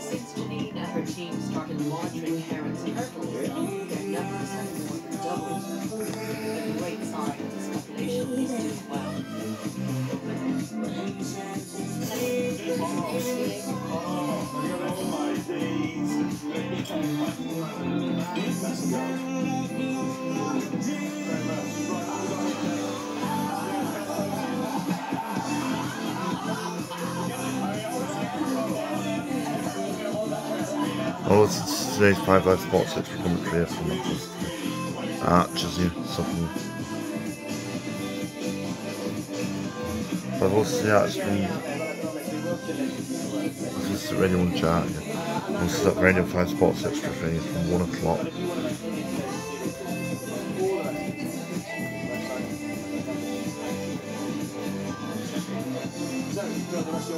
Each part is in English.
Since Janine and her team started monitoring herons Oh, today's Five Live Sports Extra commentary from. Archers here, something. I've also the Archers from. This is the Radio 1 chart here. Also that Radio 5 Sports Extra from 1 o'clock. It's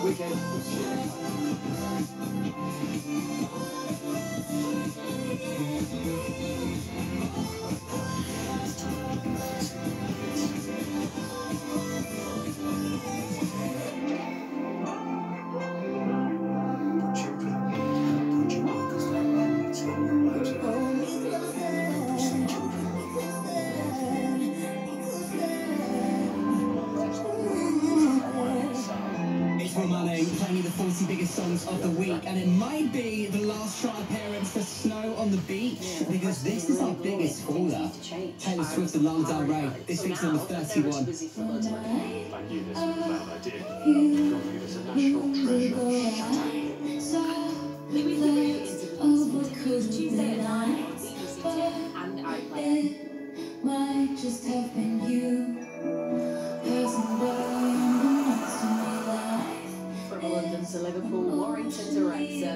biggest songs of the week, and it might be the last try appearance for Snow on the Beach because this is our biggest caller. Taylor Swift and Lana Del Rey. This week's number 31. I knew this was a bad idea. A national treasure.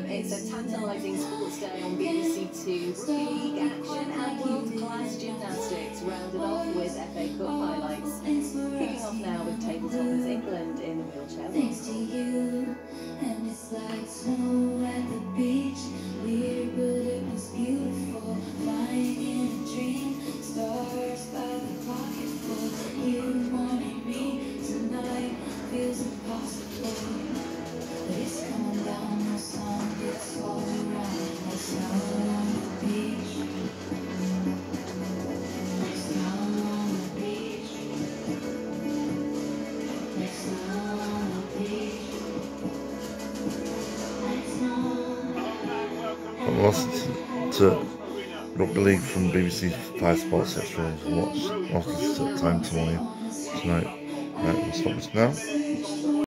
It's a tantalising sports day on BBC Two. League action and world-class gymnastics rounded off with FA Cup highlights. Kicking off now with table toppers England I've listened to Rugby League from BBC 5 Sports Extra and watch, watch this time tomorrow tonight. Right, we'll stop this now.